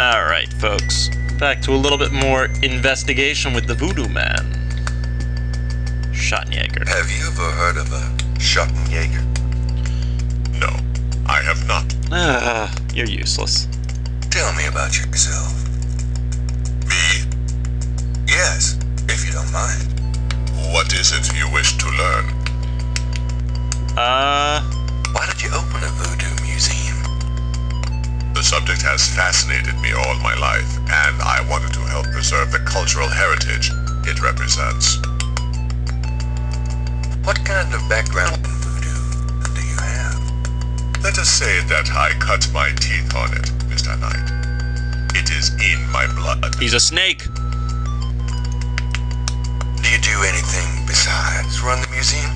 Alright, folks. Back to a little bit more investigation with the Voodoo Man. Schattenjäger. Have you ever heard of a Schattenjäger? No, I have not. Ah, you're useless. Tell me about yourself. Me? Yes, if you don't mind. What is it you wish to learn? Uh, Why did you open a voodoo museum? The subject has fascinated me all my life, and I wanted to help preserve the cultural heritage it represents. What kind of background in voodoo do you have? Let us say that I cut my teeth on it, Mr. Knight. It is in my blood. he's a snake. Do you do anything besides run the museum?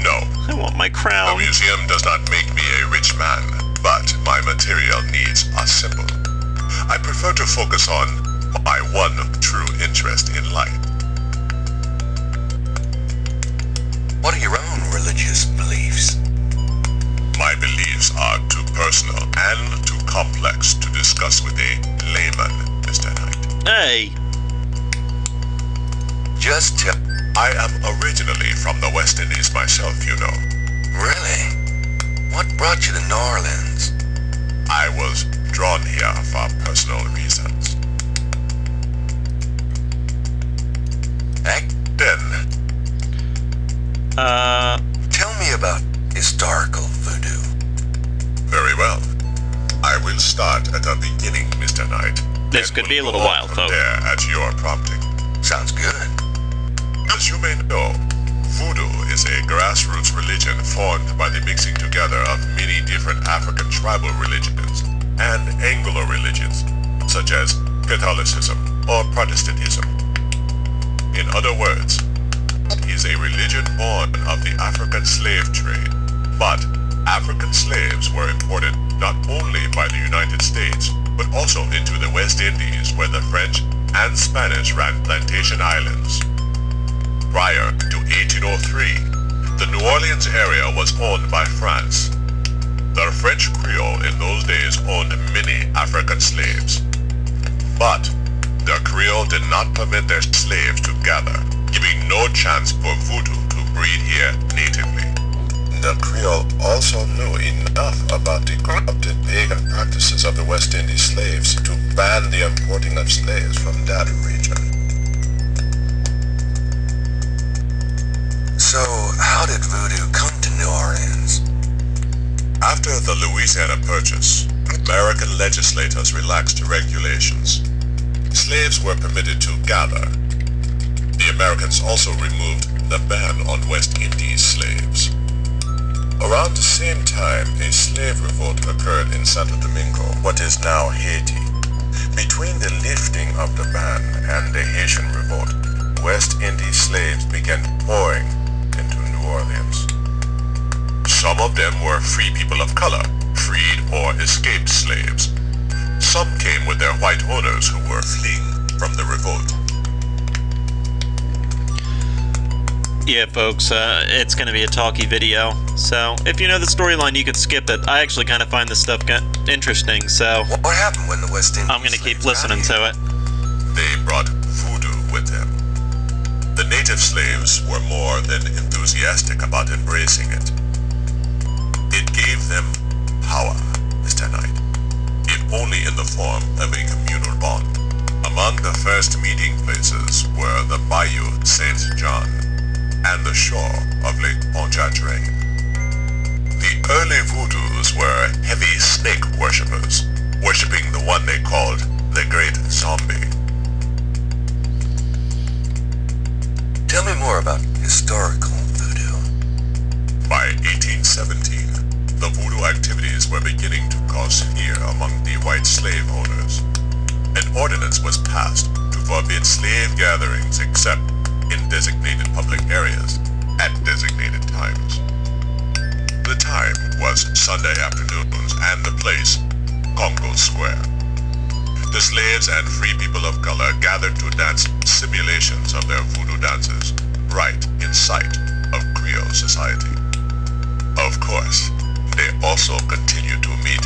No, I want my crown. the museum does not make me a rich man, but my material needs are simple. I prefer to focus on my one true interest in life. What are your own religious beliefs? My beliefs are too personal and too complex to discuss with a layman, Mr. Knight. Hey, Just tell. I am originally from the West Indies myself, you know. Really? What brought you to New Orleans? I was drawn here for personal reasons. Back Then, uh, Tell me about historical voodoo. very well. I will start at the beginning, Mr. Knight. This and could be a little go while, on from folks. there at your prompting. Sounds good. As you may know, voodoo is a grassroots religion formed by the mixing together of many different African tribal religions and Anglo religions, such as Catholicism or Protestantism. In other words, it is a religion born of the African slave trade. But African slaves were imported not only by the United States, but also into the West Indies where the French and Spanish ran plantation islands. Prior to 1803, the New Orleans area was owned by France. The French Creole in those days owned many African slaves. But the Creole did not permit their slaves to gather, giving no chance for voodoo to breed here natively. The Creole also knew enough about the corrupted pagan practices of the West Indies slaves to ban the importing of slaves from that region. So, how did voodoo come to New Orleans? After the Louisiana Purchase, American legislators relaxed regulations. Slaves were permitted to gather. The Americans also removed the ban on West Indies slaves. Around the same time, a slave revolt occurred in Santo Domingo, what is now Haiti. Between the lifting of the ban and the Haitian revolt, West Indies slaves began pouring Orleans. Some of them were free people of color, freed or escaped slaves. Some came with their white owners who were fleeing from the revolt. yeah, folks, uh, it's gonna be a talky video. So, if you know the storyline, you could skip it. I actually kind of find this stuff interesting, so What, happened when the West Indies? I'm gonna keep listening to it. They brought voodoo with them. Native slaves were more than enthusiastic about embracing it. It gave them power, Mr. Knight, if only in the form of a communal bond. Among the first meeting places were the Bayou Saint John and the shore of Lake Pontchartrain. The early voodoos were heavy snake worshippers, worshipping the one they called the Great Zombie. Tell me more about historical voodoo. By 1817, the voodoo activities were beginning to cause fear among the white slave owners. An ordinance was passed to forbid slave gatherings except in designated public areas at designated times. The time was Sunday afternoons and the place, Congo Square. The slaves and free people of color gathered to dance simulations of their voodoo dances right in sight of Creole society. Of course, they also continued to meet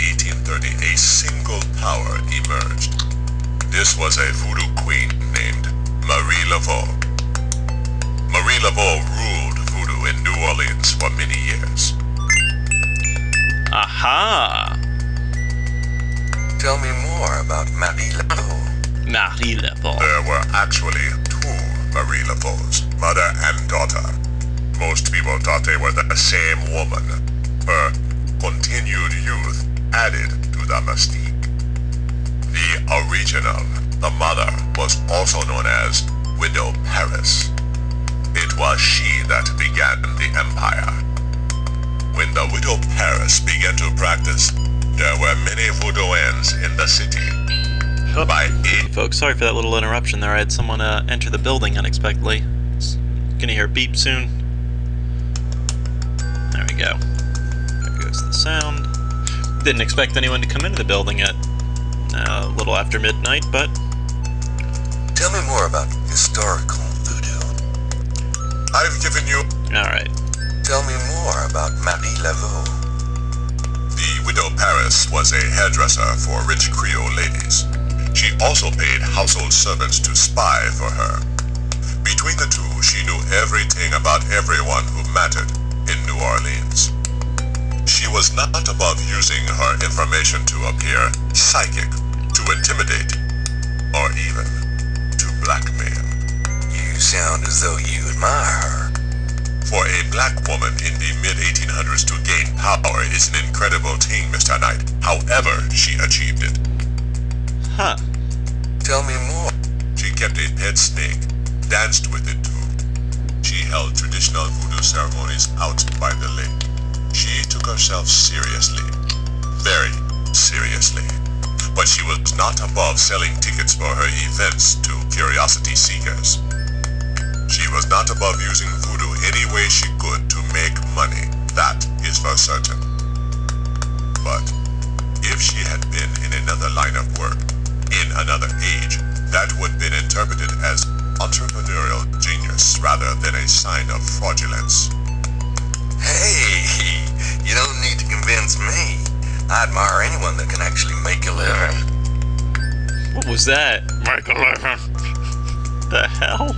1830, a single power emerged. This was a voodoo queen named Marie Laveau. Marie Laveau ruled voodoo in New Orleans for many years. Aha! Tell me more about Marie Laveau. Marie Laveau. There were actually two Marie Laveaus, mother and daughter. Most people thought they were the same woman. Her continued youth added to the mystique. The original, the mother, was also known as Widow Paris. It was she that began the empire. When the Widow Paris began to practice, there were many voodooans in the city. By Hey folks, sorry for that little interruption there. I had someone uh, enter the building unexpectedly. S- Gonna hear a beep soon. There we go. There goes the sound. Didn't expect anyone to come into the building at uh, a little after midnight, but Tell me more about historical voodoo. I've given you alright. Tell me more about Marie Laveau. The widow Paris was a hairdresser for rich Creole ladies. She also paid household servants to spy for her. Between the two, she knew everything about everyone who mattered in New Orleans. She was not above using her information to appear psychic, to intimidate, or even to blackmail. You sound as though you admire her. For a black woman in the mid-1800s to gain power is an incredible thing, Mr. Knight. However, she achieved it. Huh. Tell me more. She kept a pet snake, danced with it too. She held traditional voodoo ceremonies out by the lake. She took herself seriously, very seriously. But she was not above selling tickets for her events to curiosity seekers. She was not above using voodoo any way she could to make money, that is for certain. But if she had been in another line of work, in another age, that would have been interpreted as entrepreneurial genius rather than a sign of fraudulence. Hey, you don't need to convince me. I admire anyone that can actually make a living. What was that? Michael The hell?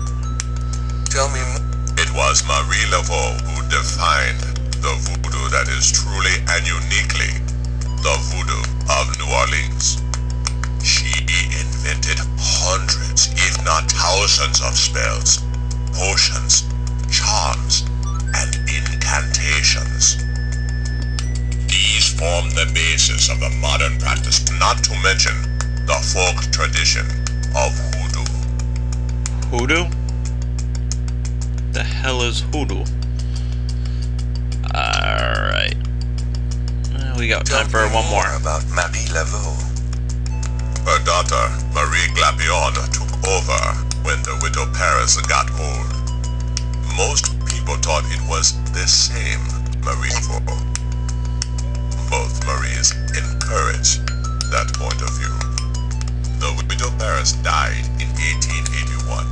Tell me more. It was Marie Laveau who defined the voodoo that is truly and uniquely the voodoo of New Orleans. She invented hundreds, if not thousands of spells, potions, charms, and form the basis of the modern practice, not to mention the folk tradition of hoodoo. Hoodoo? The hell is hoodoo? Alright. We got Tell time for one more. about Marie Laveau. Her daughter, Marie Glapion, took over when the widow Paris got old. Most people thought it was the same Marie Laveau. Both Maries encouraged that point of view. The widow Paris died in 1881.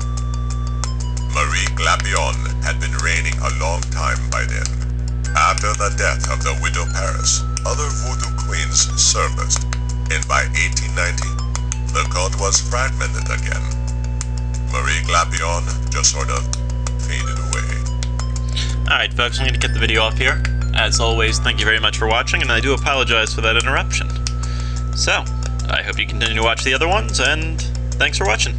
Marie Glapion had been reigning a long time by then. After the death of the widow Paris, other voodoo queens surfaced, and by 1890, the cult was fragmented again. Marie Glapion just sort of faded away. Alright, folks, I'm going to get the video off here. As always, thank you very much for watching, and I do apologize for that interruption. So, I hope you continue to watch the other ones, and thanks for watching.